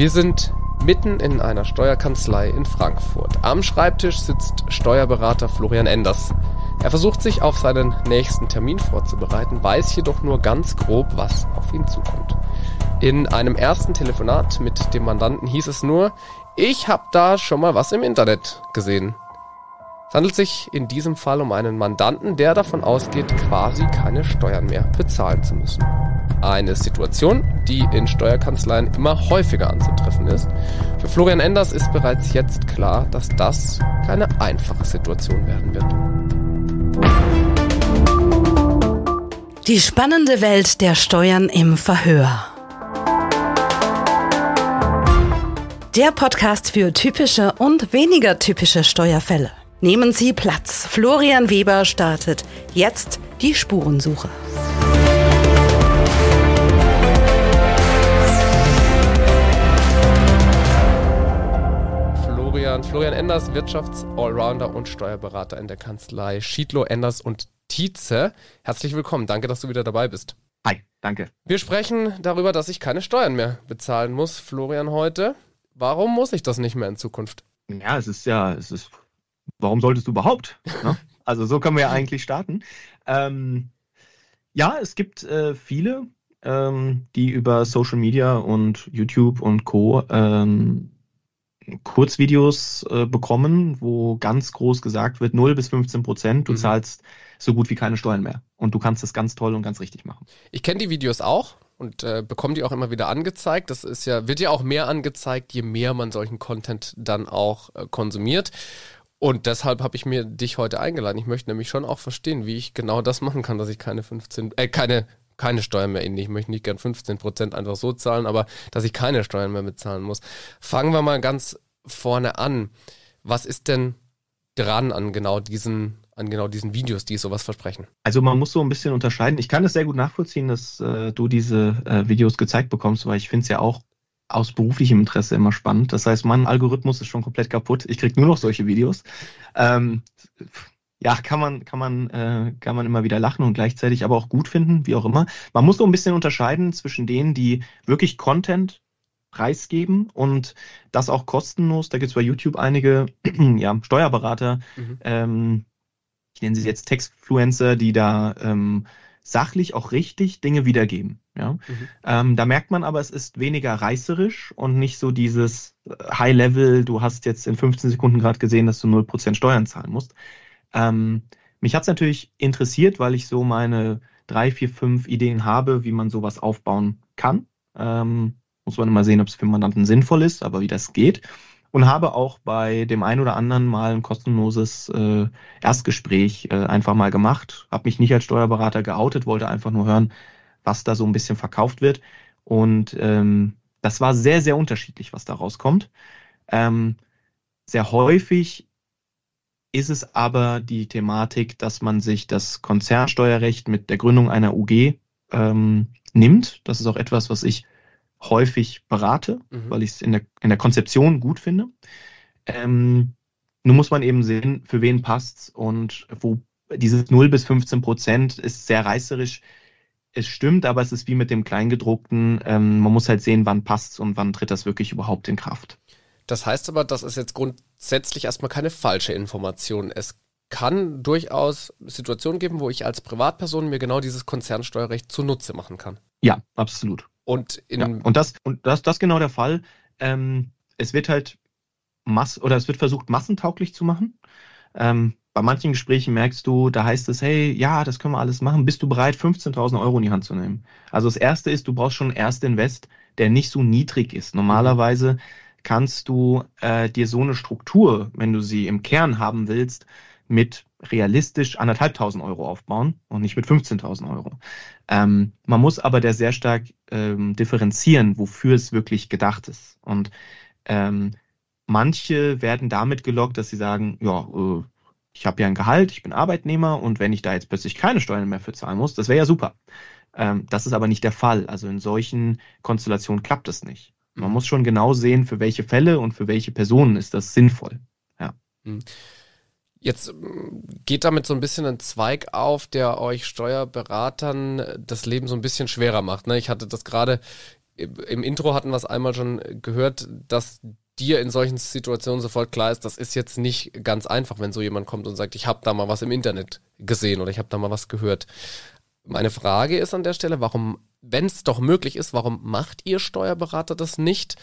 Wir sind mitten in einer Steuerkanzlei in Frankfurt. Am Schreibtisch sitzt Steuerberater Florian Enders. Er versucht sich auf seinen nächsten Termin vorzubereiten, weiß jedoch nur ganz grob, was auf ihn zukommt. In einem ersten Telefonat mit dem Mandanten hieß es nur, ich habe da schon mal was im Internet gesehen. Es handelt sich in diesem Fall um einen Mandanten, der davon ausgeht, quasi keine Steuern mehr bezahlen zu müssen. Eine Situation, die in Steuerkanzleien immer häufiger anzutreffen ist. Für Florian Enders ist bereits jetzt klar, dass das keine einfache Situation werden wird. Die spannende Welt der Steuern im Verhör. Der Podcast für typische und weniger typische Steuerfälle. Nehmen Sie Platz. Florian Weber startet jetzt die Spurensuche. Florian, Florian Enders, Wirtschafts-Allrounder und Steuerberater in der Kanzlei Schiedlo, Enders und Tietze. Herzlich willkommen. Danke, dass du wieder dabei bist. Hi, danke. Wir sprechen darüber, dass ich keine Steuern mehr bezahlen muss, Florian, heute. Warum muss ich das nicht mehr in Zukunft? Ja, es ist ja, es ist warum solltest du überhaupt? Ne? Also so können wir ja eigentlich starten. Ähm, ja, es gibt äh, viele, ähm, die über Social Media und YouTube und Co. Ähm, Kurzvideos äh, bekommen, wo ganz groß gesagt wird, 0 bis 15 Prozent, du mhm. zahlst so gut wie keine Steuern mehr. Und du kannst das ganz toll und ganz richtig machen. Ich kenne die Videos auch und äh, bekomme die auch immer wieder angezeigt. Das ist ja, wird ja auch mehr angezeigt, je mehr man solchen Content dann auch äh, konsumiert. Und deshalb habe ich mir dich heute eingeladen. Ich möchte nämlich schon auch verstehen, wie ich genau das machen kann, dass ich keine 15, äh, keine, keine Steuern mehr in. Ich möchte nicht gern 15 Prozent einfach so zahlen, aber dass ich keine Steuern mehr bezahlen muss. Fangen wir mal ganz vorne an. Was ist denn dran an genau diesen an genau diesen Videos, die sowas versprechen? Also man muss so ein bisschen unterscheiden. Ich kann es sehr gut nachvollziehen, dass äh, du diese äh, Videos gezeigt bekommst, weil ich finde es ja auch aus beruflichem Interesse immer spannend. Das heißt, mein Algorithmus ist schon komplett kaputt. Ich kriege nur noch solche Videos. Ähm, ja, kann man, kann man, äh, kann man immer wieder lachen und gleichzeitig aber auch gut finden, wie auch immer. Man muss so ein bisschen unterscheiden zwischen denen, die wirklich Content preisgeben und das auch kostenlos. Da gibt es bei YouTube einige ja, Steuerberater, mhm. ähm, ich nenne sie jetzt Textfluencer, die da ähm, sachlich auch richtig Dinge wiedergeben. Ja? Mhm. Ähm, da merkt man aber, es ist weniger reißerisch und nicht so dieses äh, High-Level, du hast jetzt in 15 Sekunden gerade gesehen, dass du 0% Steuern zahlen musst. Ähm, mich hat es natürlich interessiert, weil ich so meine drei, vier, fünf Ideen habe, wie man sowas aufbauen kann. Ähm, muss man immer sehen, ob es für Mandanten sinnvoll ist, aber wie das geht und habe auch bei dem einen oder anderen mal ein kostenloses äh, Erstgespräch äh, einfach mal gemacht. Habe mich nicht als Steuerberater geoutet, wollte einfach nur hören, was da so ein bisschen verkauft wird. Und ähm, das war sehr, sehr unterschiedlich, was da rauskommt. Ähm, sehr häufig ist es aber die Thematik, dass man sich das Konzernsteuerrecht mit der Gründung einer UG ähm, nimmt. Das ist auch etwas, was ich häufig berate, mhm. weil ich es in der, in der Konzeption gut finde. Ähm, nun muss man eben sehen, für wen passt's und wo dieses 0 bis 15 Prozent ist sehr reißerisch. Es stimmt, aber es ist wie mit dem Kleingedruckten. Ähm, man muss halt sehen, wann passt's und wann tritt das wirklich überhaupt in Kraft. Das heißt aber, das ist jetzt grundsätzlich erstmal keine falsche Information. Es kann durchaus Situationen geben, wo ich als Privatperson mir genau dieses Konzernsteuerrecht zunutze machen kann. Ja, absolut. Und, ja, und das, und das, das genau der Fall. Ähm, es wird halt mass oder es wird versucht, massentauglich zu machen. Ähm, bei manchen Gesprächen merkst du, da heißt es, hey, ja, das können wir alles machen. Bist du bereit, 15.000 Euro in die Hand zu nehmen? Also das erste ist, du brauchst schon einen Erstinvest, der nicht so niedrig ist. Normalerweise kannst du äh, dir so eine Struktur, wenn du sie im Kern haben willst, mit realistisch anderthalbtausend Euro aufbauen und nicht mit 15.000 Euro. Ähm, man muss aber der sehr stark ähm, differenzieren, wofür es wirklich gedacht ist. Und ähm, manche werden damit gelockt, dass sie sagen, ja, äh, ich habe ja ein Gehalt, ich bin Arbeitnehmer und wenn ich da jetzt plötzlich keine Steuern mehr für zahlen muss, das wäre ja super. Ähm, das ist aber nicht der Fall. Also in solchen Konstellationen klappt es nicht. Man muss schon genau sehen, für welche Fälle und für welche Personen ist das sinnvoll. Ja. Mhm. Jetzt mm, geht damit so ein bisschen ein Zweig auf, der euch Steuerberatern das Leben so ein bisschen schwerer macht. Ne? Ich hatte das gerade im Intro hatten wir es einmal schon gehört, dass dir in solchen Situationen sofort klar ist, das ist jetzt nicht ganz einfach, wenn so jemand kommt und sagt, ich habe da mal was im Internet gesehen oder ich habe da mal was gehört. Meine Frage ist an der Stelle, warum, wenn es doch möglich ist, warum macht ihr Steuerberater das nicht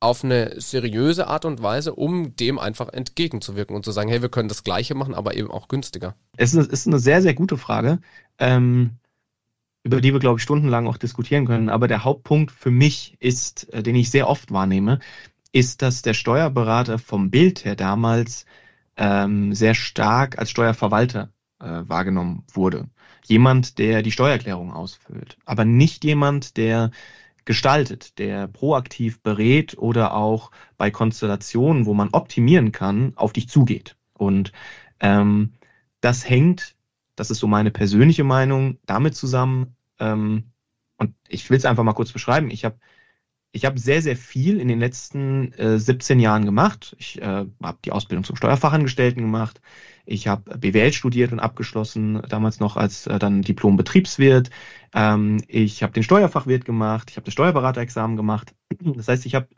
auf eine seriöse Art und Weise, um dem einfach entgegenzuwirken und zu sagen, hey, wir können das Gleiche machen, aber eben auch günstiger? Es ist eine sehr, sehr gute Frage. Ähm, über die wir, glaube ich, stundenlang auch diskutieren können. Aber der Hauptpunkt für mich ist, äh, den ich sehr oft wahrnehme, ist, dass der Steuerberater vom Bild her damals ähm, sehr stark als Steuerverwalter äh, wahrgenommen wurde. Jemand, der die Steuererklärung ausfüllt, aber nicht jemand, der gestaltet, der proaktiv berät oder auch bei Konstellationen, wo man optimieren kann, auf dich zugeht. Und ähm, das hängt das ist so meine persönliche Meinung, damit zusammen, ähm, und ich will es einfach mal kurz beschreiben, ich habe ich hab sehr, sehr viel in den letzten äh, 17 Jahren gemacht. Ich äh, habe die Ausbildung zum Steuerfachangestellten gemacht. Ich habe BWL studiert und abgeschlossen, damals noch als äh, dann Diplom-Betriebswirt. Ähm, ich habe den Steuerfachwirt gemacht. Ich habe das Steuerberaterexamen gemacht. Das heißt, ich habe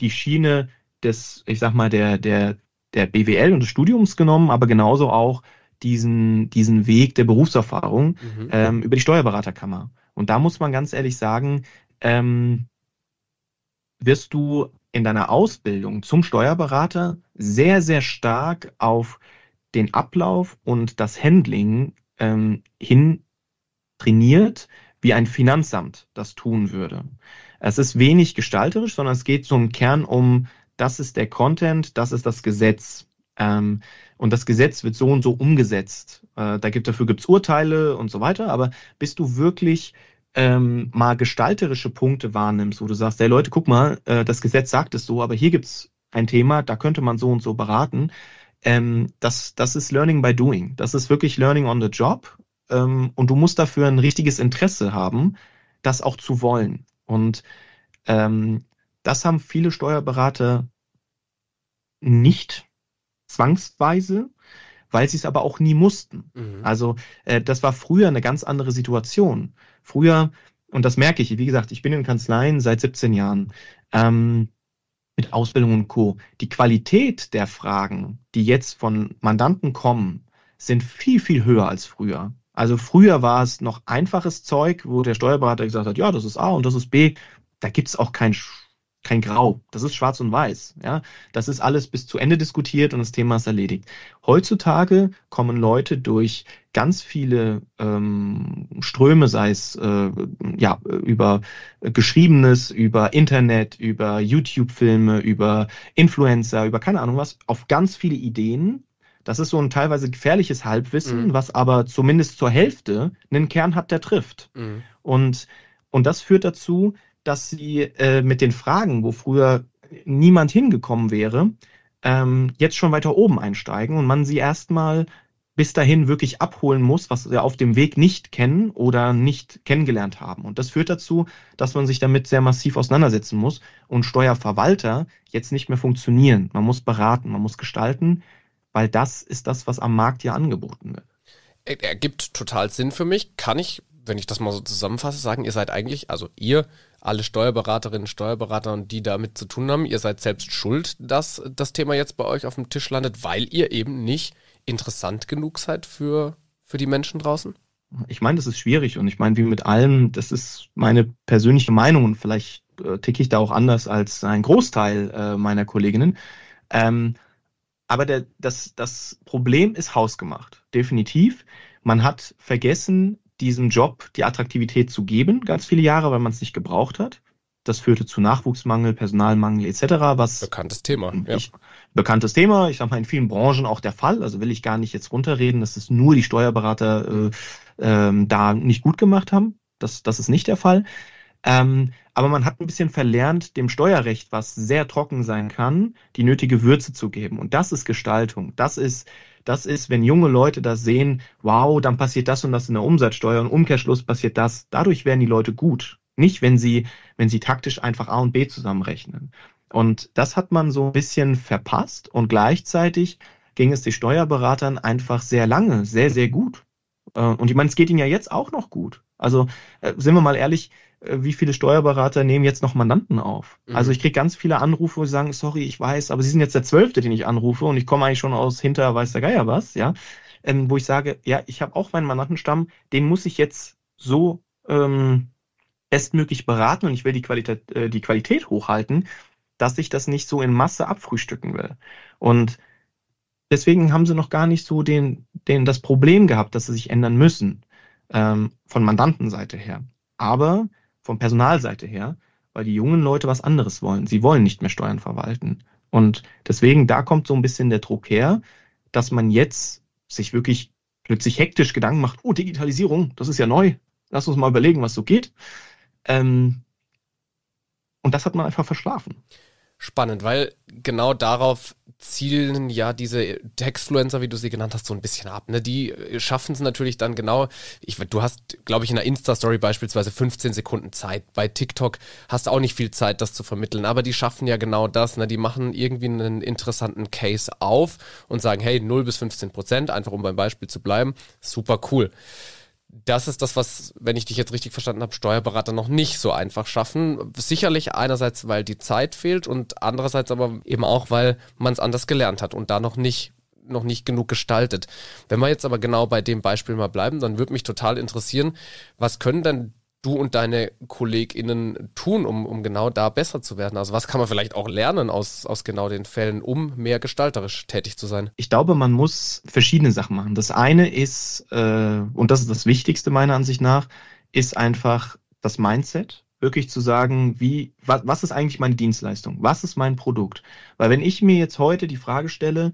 die Schiene des, ich sag mal, der, der, der BWL und des Studiums genommen, aber genauso auch diesen, diesen Weg der Berufserfahrung mhm. ähm, über die Steuerberaterkammer. Und da muss man ganz ehrlich sagen, ähm, wirst du in deiner Ausbildung zum Steuerberater sehr, sehr stark auf den Ablauf und das Handling ähm, hin trainiert, wie ein Finanzamt das tun würde. Es ist wenig gestalterisch, sondern es geht im Kern um, das ist der Content, das ist das Gesetz. Ähm, und das Gesetz wird so und so umgesetzt. Äh, da gibt dafür gibt's Urteile und so weiter. Aber bis du wirklich ähm, mal gestalterische Punkte wahrnimmst, wo du sagst, hey Leute, guck mal, äh, das Gesetz sagt es so, aber hier gibt's ein Thema, da könnte man so und so beraten. Ähm, das, das ist Learning by Doing. Das ist wirklich Learning on the Job. Ähm, und du musst dafür ein richtiges Interesse haben, das auch zu wollen. Und ähm, das haben viele Steuerberater nicht zwangsweise, weil sie es aber auch nie mussten. Mhm. Also äh, das war früher eine ganz andere Situation. Früher, und das merke ich, wie gesagt, ich bin in Kanzleien seit 17 Jahren. Ähm, mit Ausbildung und Co. Die Qualität der Fragen, die jetzt von Mandanten kommen, sind viel, viel höher als früher. Also früher war es noch einfaches Zeug, wo der Steuerberater gesagt hat, ja, das ist A und das ist B. Da gibt es auch kein kein Grau. Das ist schwarz und weiß. Ja, das ist alles bis zu Ende diskutiert und das Thema ist erledigt. Heutzutage kommen Leute durch ganz viele ähm, Ströme, sei es äh, ja über Geschriebenes, über Internet, über YouTube-Filme, über Influencer, über keine Ahnung was, auf ganz viele Ideen. Das ist so ein teilweise gefährliches Halbwissen, mhm. was aber zumindest zur Hälfte einen Kern hat, der trifft. Mhm. Und und das führt dazu, dass sie äh, mit den Fragen, wo früher niemand hingekommen wäre, ähm, jetzt schon weiter oben einsteigen und man sie erstmal bis dahin wirklich abholen muss, was sie auf dem Weg nicht kennen oder nicht kennengelernt haben. Und das führt dazu, dass man sich damit sehr massiv auseinandersetzen muss und Steuerverwalter jetzt nicht mehr funktionieren. Man muss beraten, man muss gestalten, weil das ist das, was am Markt ja angeboten wird. Ergibt total Sinn für mich. Kann ich, wenn ich das mal so zusammenfasse, sagen, ihr seid eigentlich, also ihr alle Steuerberaterinnen, Steuerberater und die damit zu tun haben, ihr seid selbst schuld, dass das Thema jetzt bei euch auf dem Tisch landet, weil ihr eben nicht interessant genug seid für, für die Menschen draußen? Ich meine, das ist schwierig und ich meine, wie mit allem, das ist meine persönliche Meinung und vielleicht äh, ticke ich da auch anders als ein Großteil äh, meiner Kolleginnen. Ähm, aber der, das, das Problem ist hausgemacht, definitiv. Man hat vergessen, diesem Job die Attraktivität zu geben, ganz viele Jahre, weil man es nicht gebraucht hat. Das führte zu Nachwuchsmangel, Personalmangel etc. Was bekanntes Thema. Ich, ja. Bekanntes Thema. Ich sage mal in vielen Branchen auch der Fall. Also will ich gar nicht jetzt runterreden, dass es nur die Steuerberater äh, ähm, da nicht gut gemacht haben. Das, das ist nicht der Fall. Ähm, aber man hat ein bisschen verlernt, dem Steuerrecht, was sehr trocken sein kann, die nötige Würze zu geben. Und das ist Gestaltung. Das ist das ist, wenn junge Leute das sehen, wow, dann passiert das und das in der Umsatzsteuer und Umkehrschluss passiert das. Dadurch werden die Leute gut. Nicht, wenn sie, wenn sie taktisch einfach A und B zusammenrechnen. Und das hat man so ein bisschen verpasst und gleichzeitig ging es den Steuerberatern einfach sehr lange, sehr, sehr gut. Äh, und ich meine, es geht ihnen ja jetzt auch noch gut. Also, äh, sind wir mal ehrlich, wie viele Steuerberater nehmen jetzt noch Mandanten auf? Mhm. Also ich kriege ganz viele Anrufe, wo sie sagen, sorry, ich weiß, aber Sie sind jetzt der Zwölfte, den ich anrufe und ich komme eigentlich schon aus hinter weiß der Geier was, ja. Ähm, wo ich sage, ja, ich habe auch meinen Mandantenstamm, den muss ich jetzt so ähm, bestmöglich beraten und ich will die Qualität, äh, die Qualität hochhalten, dass ich das nicht so in Masse abfrühstücken will. Und deswegen haben sie noch gar nicht so den, den, das Problem gehabt, dass sie sich ändern müssen, ähm, von Mandantenseite her. Aber von Personalseite her, weil die jungen Leute was anderes wollen. Sie wollen nicht mehr Steuern verwalten. Und deswegen, da kommt so ein bisschen der Druck her, dass man jetzt sich wirklich plötzlich hektisch Gedanken macht, oh, Digitalisierung, das ist ja neu. Lass uns mal überlegen, was so geht. Ähm, und das hat man einfach verschlafen. Spannend, weil genau darauf zielen ja diese Textfluencer, wie du sie genannt hast, so ein bisschen ab. Ne? Die äh, schaffen es natürlich dann genau. Ich, du hast, glaube ich, in einer Insta-Story beispielsweise 15 Sekunden Zeit. Bei TikTok hast du auch nicht viel Zeit, das zu vermitteln. Aber die schaffen ja genau das. Ne? Die machen irgendwie einen interessanten Case auf und sagen, hey, 0 bis 15 Prozent, einfach um beim Beispiel zu bleiben. Super cool das ist das, was, wenn ich dich jetzt richtig verstanden habe, Steuerberater noch nicht so einfach schaffen. Sicherlich einerseits, weil die Zeit fehlt und andererseits aber eben auch, weil man es anders gelernt hat und da noch nicht noch nicht genug gestaltet. Wenn wir jetzt aber genau bei dem Beispiel mal bleiben, dann würde mich total interessieren, was können denn du und deine KollegInnen tun, um, um genau da besser zu werden? Also was kann man vielleicht auch lernen aus, aus genau den Fällen, um mehr gestalterisch tätig zu sein? Ich glaube, man muss verschiedene Sachen machen. Das eine ist, äh, und das ist das Wichtigste meiner Ansicht nach, ist einfach das Mindset. Wirklich zu sagen, wie, was, was ist eigentlich meine Dienstleistung? Was ist mein Produkt? Weil wenn ich mir jetzt heute die Frage stelle,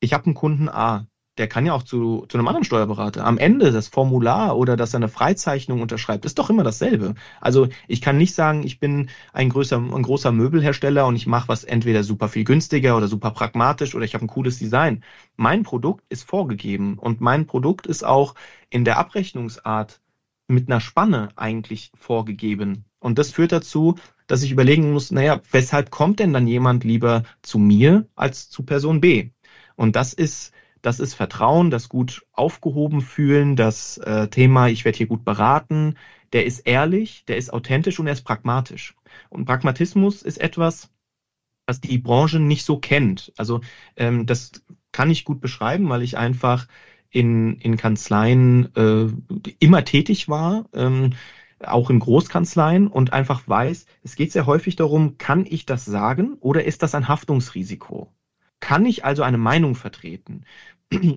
ich habe einen Kunden A, der kann ja auch zu, zu einem anderen Steuerberater. Am Ende das Formular oder dass er eine Freizeichnung unterschreibt, ist doch immer dasselbe. Also ich kann nicht sagen, ich bin ein, größer, ein großer Möbelhersteller und ich mache was entweder super viel günstiger oder super pragmatisch oder ich habe ein cooles Design. Mein Produkt ist vorgegeben und mein Produkt ist auch in der Abrechnungsart mit einer Spanne eigentlich vorgegeben. Und das führt dazu, dass ich überlegen muss, naja, weshalb kommt denn dann jemand lieber zu mir als zu Person B? Und das ist das ist Vertrauen, das gut aufgehoben fühlen, das äh, Thema, ich werde hier gut beraten. Der ist ehrlich, der ist authentisch und er ist pragmatisch. Und Pragmatismus ist etwas, was die Branche nicht so kennt. Also ähm, das kann ich gut beschreiben, weil ich einfach in, in Kanzleien äh, immer tätig war, ähm, auch in Großkanzleien und einfach weiß, es geht sehr häufig darum, kann ich das sagen oder ist das ein Haftungsrisiko? Kann ich also eine Meinung vertreten?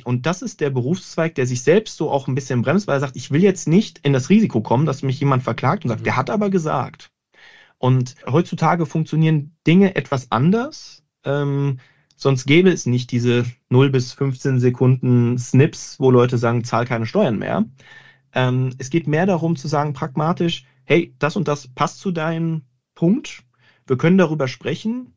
Und das ist der Berufszweig, der sich selbst so auch ein bisschen bremst, weil er sagt, ich will jetzt nicht in das Risiko kommen, dass mich jemand verklagt und sagt, mhm. der hat aber gesagt. Und heutzutage funktionieren Dinge etwas anders. Ähm, sonst gäbe es nicht diese 0 bis 15 Sekunden Snips, wo Leute sagen, zahl keine Steuern mehr. Ähm, es geht mehr darum zu sagen, pragmatisch, hey, das und das passt zu deinem Punkt. Wir können darüber sprechen.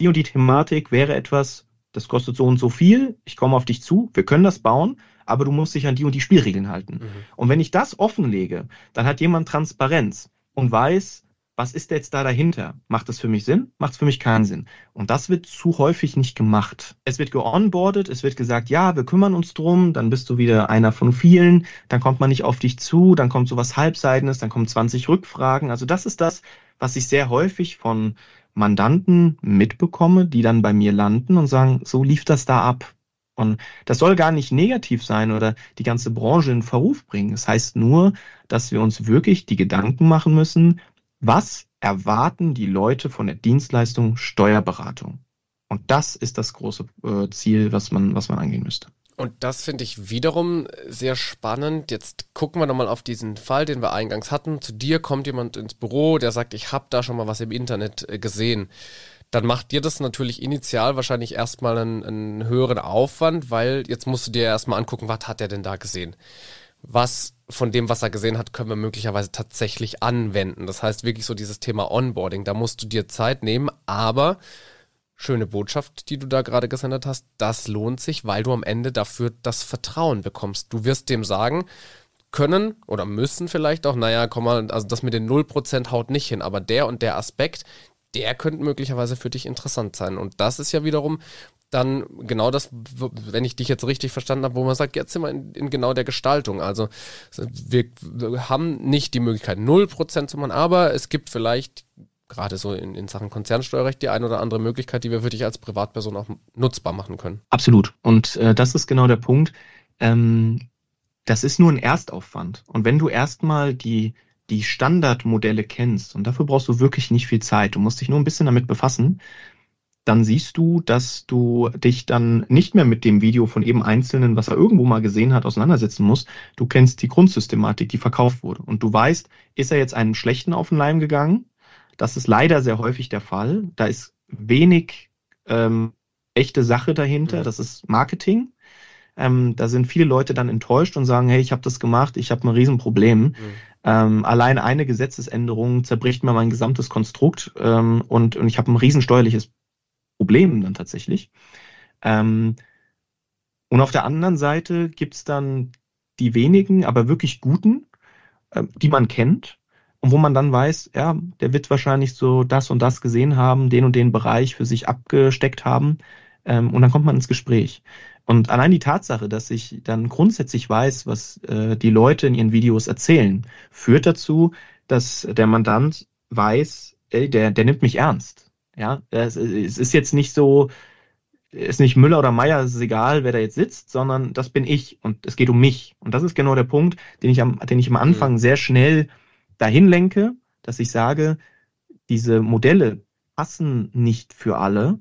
Die und die Thematik wäre etwas, das kostet so und so viel, ich komme auf dich zu, wir können das bauen, aber du musst dich an die und die Spielregeln halten. Mhm. Und wenn ich das offenlege, dann hat jemand Transparenz und weiß, was ist jetzt da dahinter? Macht das für mich Sinn? Macht es für mich keinen Sinn? Und das wird zu häufig nicht gemacht. Es wird geonboardet, es wird gesagt, ja, wir kümmern uns drum, dann bist du wieder einer von vielen, dann kommt man nicht auf dich zu, dann kommt sowas Halbseitenes, dann kommen 20 Rückfragen. Also das ist das, was ich sehr häufig von Mandanten mitbekomme, die dann bei mir landen und sagen, so lief das da ab. Und das soll gar nicht negativ sein oder die ganze Branche in Verruf bringen. Es das heißt nur, dass wir uns wirklich die Gedanken machen müssen, was erwarten die Leute von der Dienstleistung Steuerberatung? Und das ist das große äh, Ziel, was man, was man angehen müsste. Und das finde ich wiederum sehr spannend. Jetzt gucken wir nochmal auf diesen Fall, den wir eingangs hatten. Zu dir kommt jemand ins Büro, der sagt, ich habe da schon mal was im Internet äh, gesehen. Dann macht dir das natürlich initial wahrscheinlich erstmal einen, einen höheren Aufwand, weil jetzt musst du dir erstmal angucken, was hat er denn da gesehen? Was von dem, was er gesehen hat, können wir möglicherweise tatsächlich anwenden. Das heißt wirklich so dieses Thema Onboarding. Da musst du dir Zeit nehmen, aber schöne Botschaft, die du da gerade gesendet hast, das lohnt sich, weil du am Ende dafür das Vertrauen bekommst. Du wirst dem sagen, können oder müssen vielleicht auch, naja, komm mal, also das mit den 0% haut nicht hin, aber der und der Aspekt, der könnte möglicherweise für dich interessant sein. Und das ist ja wiederum dann genau das, wenn ich dich jetzt richtig verstanden habe, wo man sagt, jetzt sind wir in, in genau der Gestaltung. Also wir, wir haben nicht die Möglichkeit, 0% zu machen, aber es gibt vielleicht gerade so in, in Sachen Konzernsteuerrecht die ein oder andere Möglichkeit, die wir für dich als Privatperson auch nutzbar machen können. Absolut. Und äh, das ist genau der Punkt. Ähm, das ist nur ein Erstaufwand. Und wenn du erstmal die, die Standardmodelle kennst, und dafür brauchst du wirklich nicht viel Zeit, du musst dich nur ein bisschen damit befassen, dann siehst du, dass du dich dann nicht mehr mit dem Video von eben Einzelnen, was er irgendwo mal gesehen hat, auseinandersetzen musst. Du kennst die Grundsystematik, die verkauft wurde. Und du weißt, ist er jetzt einem Schlechten auf den Leim gegangen? Das ist leider sehr häufig der Fall. Da ist wenig ähm, echte Sache dahinter. Das ist Marketing. Ähm, da sind viele Leute dann enttäuscht und sagen, hey, ich habe das gemacht, ich habe ein Riesenproblem. Mhm. Ähm, allein eine Gesetzesänderung zerbricht mir mein gesamtes Konstrukt ähm, und, und ich habe ein riesensteuerliches Problem dann tatsächlich. Ähm, und auf der anderen Seite gibt es dann die wenigen, aber wirklich guten, äh, die man kennt und wo man dann weiß, ja, der wird wahrscheinlich so das und das gesehen haben, den und den Bereich für sich abgesteckt haben. Ähm, und dann kommt man ins Gespräch. Und allein die Tatsache, dass ich dann grundsätzlich weiß, was äh, die Leute in ihren Videos erzählen, führt dazu, dass der Mandant weiß, ey, der, der nimmt mich ernst. Ja, es, es ist jetzt nicht so, ist nicht Müller oder Meier, es ist egal, wer da jetzt sitzt, sondern das bin ich und es geht um mich. Und das ist genau der Punkt, den ich am, den ich am Anfang mhm. sehr schnell dahin lenke, dass ich sage, diese Modelle passen nicht für alle.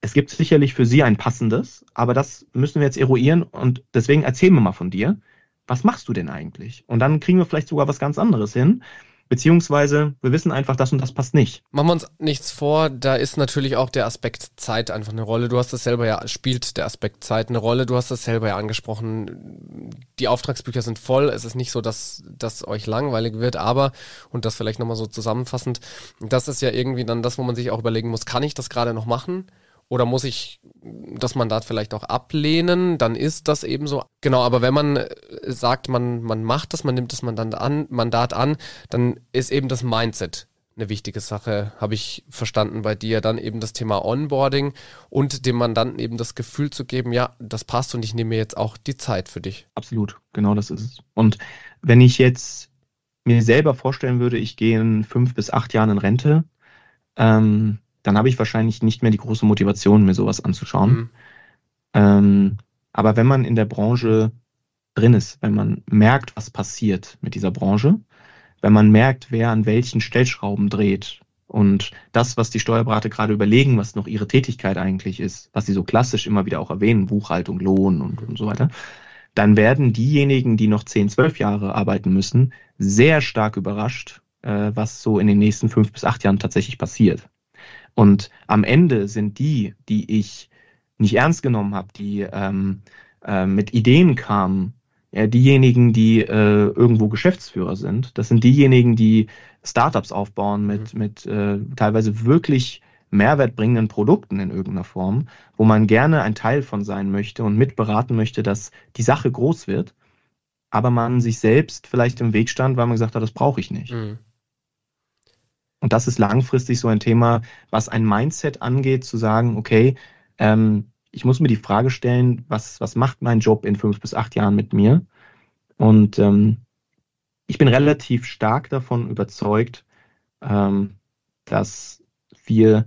Es gibt sicherlich für sie ein passendes, aber das müssen wir jetzt eruieren und deswegen erzähl mir mal von dir. Was machst du denn eigentlich? Und dann kriegen wir vielleicht sogar was ganz anderes hin. Beziehungsweise wir wissen einfach, das und das passt nicht. Machen wir uns nichts vor, da ist natürlich auch der Aspekt Zeit einfach eine Rolle. Du hast das selber ja, spielt der Aspekt Zeit eine Rolle. Du hast das selber ja angesprochen. Die Auftragsbücher sind voll. Es ist nicht so, dass das euch langweilig wird, aber, und das vielleicht nochmal so zusammenfassend, das ist ja irgendwie dann das, wo man sich auch überlegen muss, kann ich das gerade noch machen? Oder muss ich das Mandat vielleicht auch ablehnen? Dann ist das eben so. Genau, aber wenn man äh, sagt, man, man macht das, man nimmt das Mandat an, Mandat an, dann ist eben das Mindset eine wichtige Sache, habe ich verstanden bei dir. Dann eben das Thema Onboarding und dem Mandanten eben das Gefühl zu geben, ja, das passt und ich nehme mir jetzt auch die Zeit für dich. Absolut, genau das ist es. Und wenn ich jetzt mir selber vorstellen würde, ich gehe in fünf bis acht Jahren in Rente, ähm, dann habe ich wahrscheinlich nicht mehr die große Motivation, mir sowas anzuschauen. Mhm. Ähm, aber wenn man in der Branche drin ist, wenn man merkt, was passiert mit dieser Branche, wenn man merkt, wer an welchen Stellschrauben dreht und das, was die Steuerberater gerade überlegen, was noch ihre Tätigkeit eigentlich ist, was sie so klassisch immer wieder auch erwähnen, Buchhaltung, Lohn und, und so weiter, dann werden diejenigen, die noch 10, 12 Jahre arbeiten müssen, sehr stark überrascht, äh, was so in den nächsten fünf bis acht Jahren tatsächlich passiert. Und am Ende sind die, die ich nicht ernst genommen habe, die ähm, äh, mit Ideen kamen, ja, diejenigen, die äh, irgendwo Geschäftsführer sind. Das sind diejenigen, die Startups aufbauen mit, mhm. mit äh, teilweise wirklich mehrwertbringenden Produkten in irgendeiner Form, wo man gerne ein Teil von sein möchte und mitberaten möchte, dass die Sache groß wird, aber man sich selbst vielleicht im Weg stand, weil man gesagt hat, das brauche ich nicht. Mhm. Und das ist langfristig so ein Thema, was ein Mindset angeht, zu sagen, okay, ähm, ich muss mir die Frage stellen, was, was macht mein Job in fünf bis acht Jahren mit mir? Und ähm, ich bin relativ stark davon überzeugt, ähm, dass wir,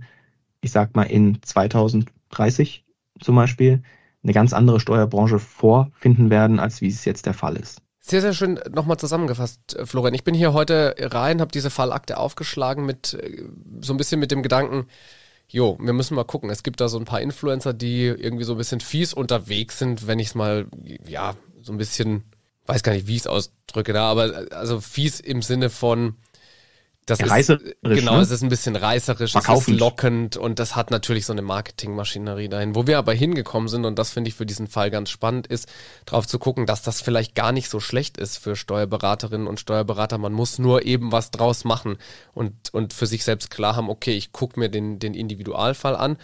ich sag mal, in 2030 zum Beispiel eine ganz andere Steuerbranche vorfinden werden, als wie es jetzt der Fall ist. Sehr, sehr schön nochmal zusammengefasst, äh, Florian. Ich bin hier heute rein, habe diese Fallakte aufgeschlagen mit äh, so ein bisschen mit dem Gedanken, jo, wir müssen mal gucken. Es gibt da so ein paar Influencer, die irgendwie so ein bisschen fies unterwegs sind, wenn ich es mal, ja, so ein bisschen, weiß gar nicht, wie ich es ausdrücke da, aber äh, also fies im Sinne von, das ja, ist, genau, ne? es ist ein bisschen reißerisch, es ist lockend und das hat natürlich so eine Marketingmaschinerie dahin. Wo wir aber hingekommen sind, und das finde ich für diesen Fall ganz spannend, ist, darauf zu gucken, dass das vielleicht gar nicht so schlecht ist für Steuerberaterinnen und Steuerberater. Man muss nur eben was draus machen und, und für sich selbst klar haben, okay, ich gucke mir den, den Individualfall an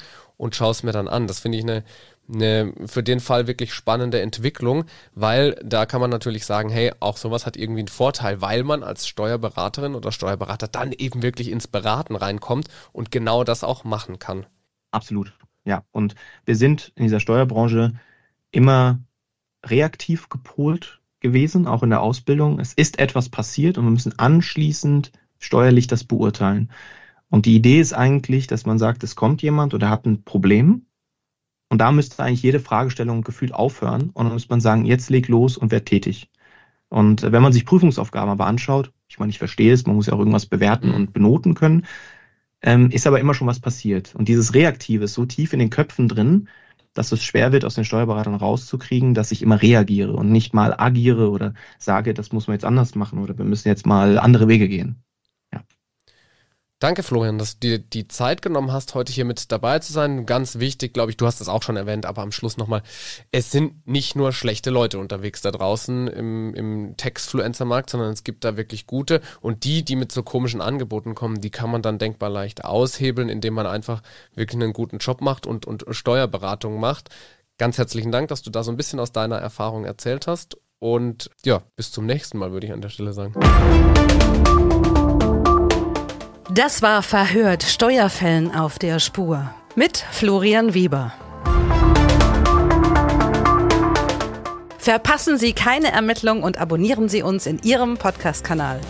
und schaue es mir dann an. Das finde ich eine eine für den Fall wirklich spannende Entwicklung, weil da kann man natürlich sagen, hey, auch sowas hat irgendwie einen Vorteil, weil man als Steuerberaterin oder Steuerberater dann eben wirklich ins Beraten reinkommt und genau das auch machen kann. Absolut. Ja, und wir sind in dieser Steuerbranche immer reaktiv gepolt gewesen, auch in der Ausbildung. Es ist etwas passiert und wir müssen anschließend steuerlich das beurteilen. Und die Idee ist eigentlich, dass man sagt, es kommt jemand oder hat ein Problem. Und da müsste eigentlich jede Fragestellung gefühlt aufhören. Und dann müsste man sagen, jetzt leg los und werd tätig. Und wenn man sich Prüfungsaufgaben aber anschaut, ich meine, ich verstehe es, man muss ja auch irgendwas bewerten und benoten können, ähm, ist aber immer schon was passiert. Und dieses Reaktive ist so tief in den Köpfen drin, dass es schwer wird, aus den Steuerberatern rauszukriegen, dass ich immer reagiere und nicht mal agiere oder sage, das muss man jetzt anders machen oder wir müssen jetzt mal andere Wege gehen. Danke, Florian, dass du dir die Zeit genommen hast, heute hier mit dabei zu sein. Ganz wichtig, glaube ich, du hast es auch schon erwähnt, aber am Schluss nochmal, es sind nicht nur schlechte Leute unterwegs da draußen im, im Textfluencer-Markt, sondern es gibt da wirklich gute. Und die, die mit so komischen Angeboten kommen, die kann man dann denkbar leicht aushebeln, indem man einfach wirklich einen guten Job macht und, und Steuerberatung macht. Ganz herzlichen Dank, dass du da so ein bisschen aus deiner Erfahrung erzählt hast. Und ja, bis zum nächsten Mal, würde ich an der Stelle sagen. Das war Verhört Steuerfällen auf der Spur mit Florian Weber. Verpassen Sie keine Ermittlung und abonnieren Sie uns in Ihrem Podcast-Kanal.